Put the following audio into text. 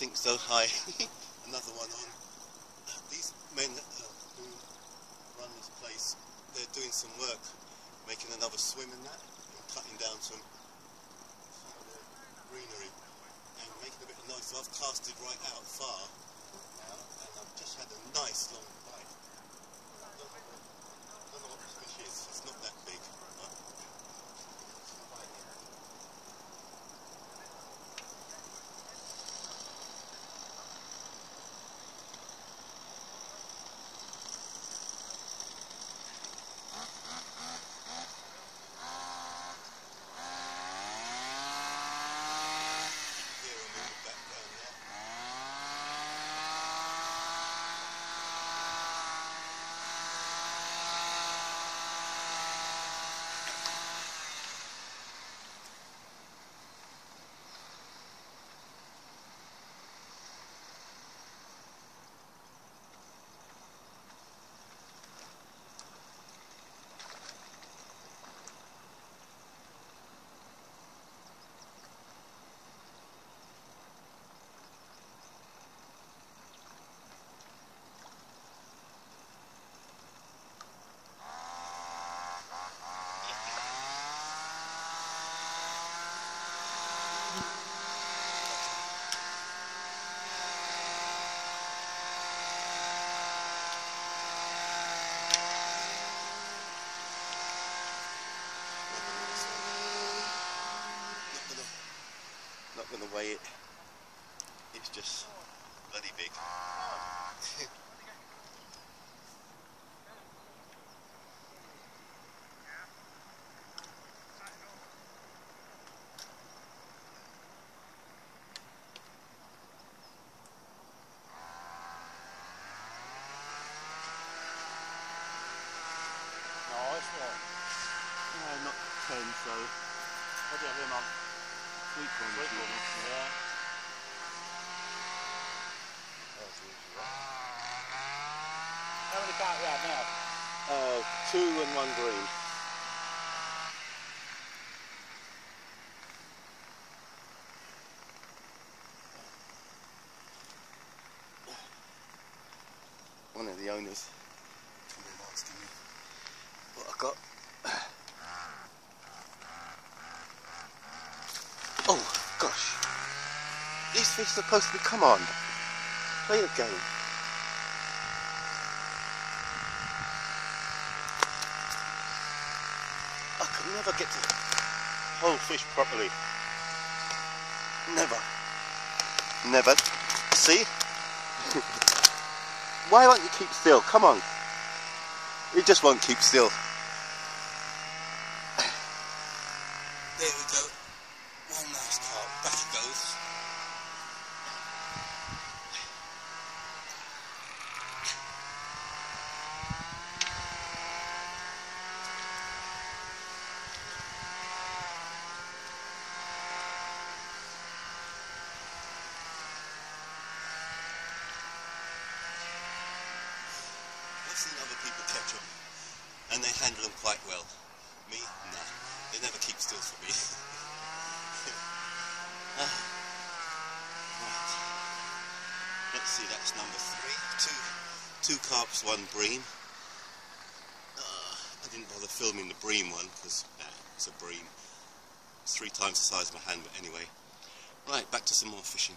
think so. high. Another one on. These men uh, who run this place, they're doing some work, making another swim in that, and cutting down some, some greenery, and making a bit of noise. So I've casted right out far now, and I've just had a nice long bite. I don't know what, I don't know what this fish is. It's not that big. But Here I'm in the background there. Not gonna, not gonna weigh it. It's just bloody big. Nice one. No, not ten, so What do you have him on? Yeah. How many carp you have now? Uh, two and one bream. One of the owners what I got. These fish supposed to be. Come on, play the game. I could never get to hold fish properly. Never. Never. See? Why won't you keep still? Come on. It just won't keep still. There we go. One nice carp. Back it goes. I've seen other people catch them, and they handle them quite well. Me, nah. They never keep still for me. Ah. right. Let's see, that's number three. Two, two carps, one bream. Uh, I didn't bother filming the bream one because it's a bream. It's three times the size of my hand, but anyway. Right, back to some more fishing.